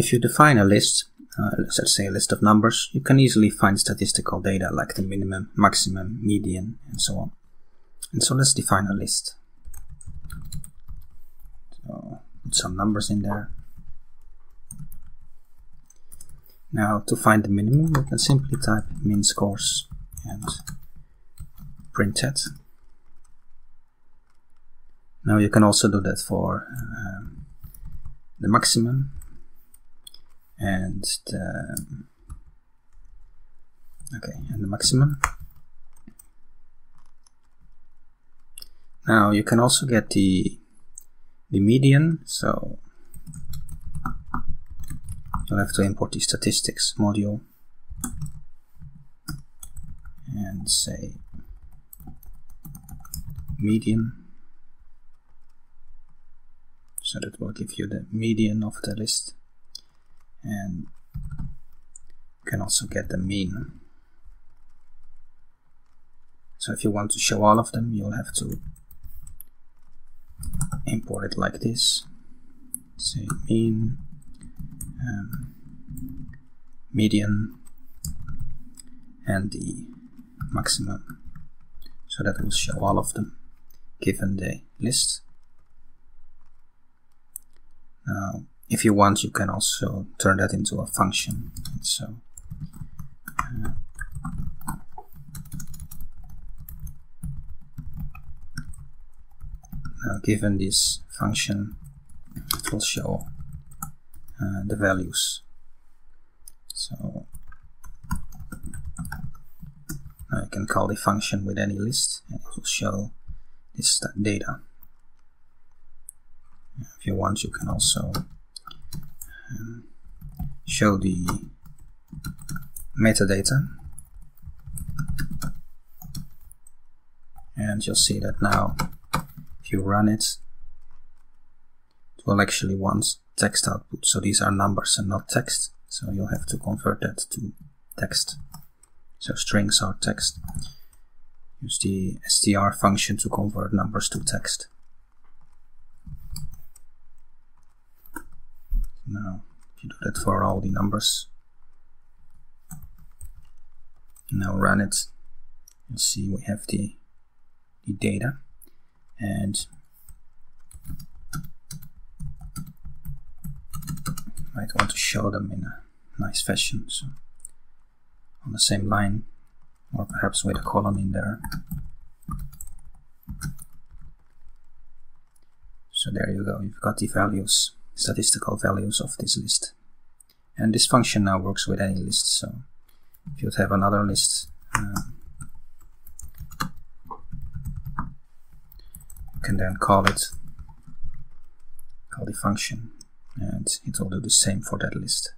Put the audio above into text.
If you define a list, uh, let's say a list of numbers, you can easily find statistical data like the minimum, maximum, median, and so on. And so let's define a list. So put some numbers in there. Now to find the minimum, we can simply type min scores and print it. Now you can also do that for um, the maximum and the okay and the maximum. Now you can also get the the median. So you'll have to import the statistics module and say median so that will give you the median of the list and you can also get the mean. So if you want to show all of them you'll have to import it like this. Say mean um, median and the maximum. So that will show all of them given the list. Now if you want you can also turn that into a function. So uh, now given this function it will show uh, the values. So now you can call the function with any list and it will show this data. If you want you can also um, show the metadata. And you'll see that now if you run it it will actually want text output. So these are numbers and not text. So you'll have to convert that to text. So strings are text. Use the str function to convert numbers to text now if you do that for all the numbers now run it you'll see we have the the data and might want to show them in a nice fashion so on the same line or perhaps with a column in there. So there you go you've got the values statistical values of this list. And this function now works with any list so if you have another list um, you can then call it call the function and it will do the same for that list